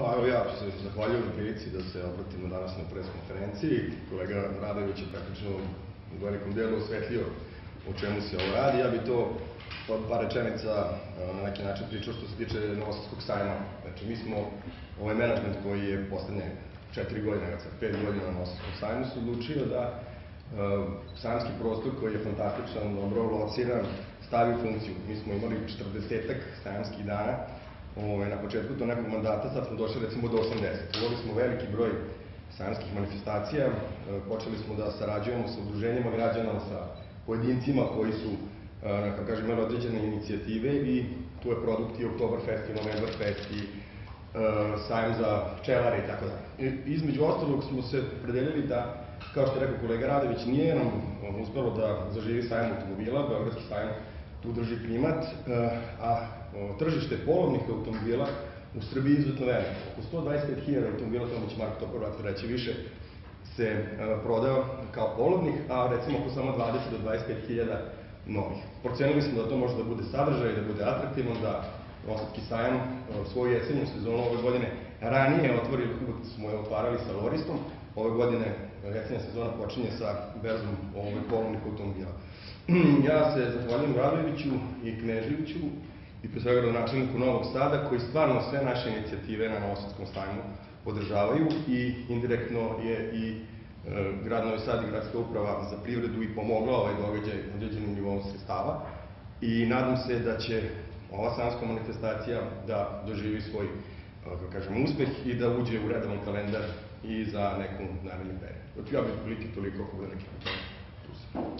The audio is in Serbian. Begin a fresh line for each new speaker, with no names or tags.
Pa evo ja se zahvaljujem na prilici da se obratimo danas na pres konferenciji. Kolega Radović je praktično u velikom delu osvetlio o čemu se ovo radi. Ja bi to od par rečenica na neki način pričao što se tiče Novosadskog sajma. Znači mi smo, ovaj menadžment koji je poslednje četiri godine, sad pet godina na Novosadskom sajmu, se odlučio da uh, sajmski prostor koji je fantastičan, dobro lociran, stavi u funkciju. Mi smo imali 40 sajamskih dana ovaj, na početku to nekog mandata, sad smo došli recimo do 80. Uvoli smo veliki broj sajamskih manifestacija, e, počeli smo da sarađujemo sa udruženjima građana, sa pojedincima koji su, e, kako kažem, imali određene inicijative i tu je produkt i Oktoberfest i Novemberfest i e, sajam za pčelare i tako dalje. Između ostalog smo se predelili da, kao što je rekao kolega Radović, nije nam uspelo da zaživi sajam automobila, Beogradski sajam tu drži primat, a tržište polovnih automobila u Srbiji izuzetno veliko. Oko 125.000 automobila, tamo će Marko Topor vratno reći više, se prodao kao polovnih, a recimo oko samo 20 do 25.000 novih. Procenili smo da to može da bude sadržaj, da bude atraktivno, da Nosadski sajam svoju jesenju sezonu ove godine ranije otvorili, smo je otvarali sa Loristom, ove godine jesenja sezona počinje sa berzom ovaj, polovnih automobila. ja se zahvaljujem Radojeviću i Kneževiću i pre svega rodonačelniku Novog Sada, koji stvarno sve naše inicijative na Novosadskom sajmu podržavaju i indirektno je i e, grad Novi Sad i gradska uprava za privredu i pomogla ovaj događaj određenim nivou sredstava i nadam se da će ova sajamska manifestacija da doživi svoj kako kažem, uspeh i da uđe u redovan kalendar i za neku naredni period. Ja bih prilike toliko ako bude neki pitanje.